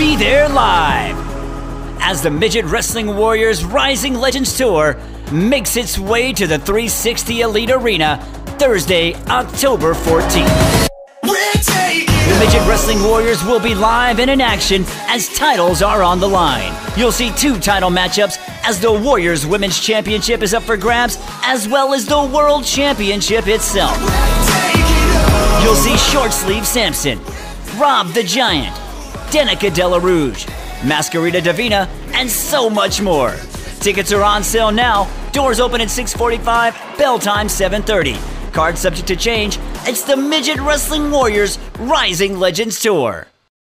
be there live as the Midget Wrestling Warriors Rising Legends Tour makes its way to the 360 Elite Arena Thursday, October 14th. The Midget Wrestling Warriors will be live and in action as titles are on the line. You'll see two title matchups as the Warriors Women's Championship is up for grabs, as well as the World Championship itself. You'll see Short Sleeve Sampson, Rob the Giant, Danica Della Rouge, Mascarita Divina, and so much more. Tickets are on sale now. Doors open at 6:45, bell time 7:30. Card subject to change. It's the Midget Wrestling Warriors Rising Legends Tour.